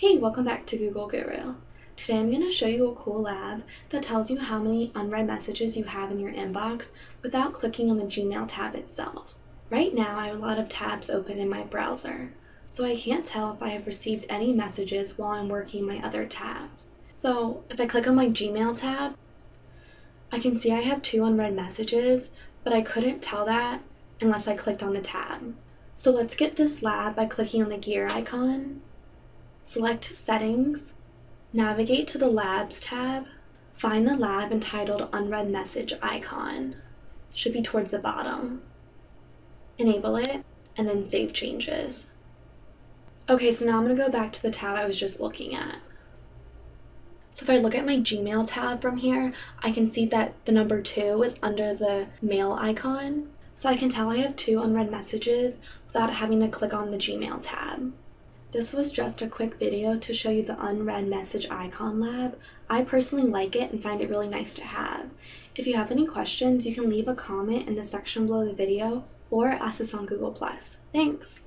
Hey, welcome back to Google Gooru. Today I'm going to show you a cool lab that tells you how many unread messages you have in your inbox without clicking on the Gmail tab itself. Right now I have a lot of tabs open in my browser, so I can't tell if I have received any messages while I'm working my other tabs. So if I click on my Gmail tab, I can see I have two unread messages, but I couldn't tell that unless I clicked on the tab. So let's get this lab by clicking on the gear icon Select Settings, navigate to the Labs tab, find the lab entitled Unread Message icon. Should be towards the bottom. Enable it, and then save changes. Okay, so now I'm going to go back to the tab I was just looking at. So if I look at my Gmail tab from here, I can see that the number 2 is under the mail icon. So I can tell I have two unread messages without having to click on the Gmail tab. This was just a quick video to show you the unread message icon lab. I personally like it and find it really nice to have. If you have any questions, you can leave a comment in the section below the video or ask us on Google+. Thanks!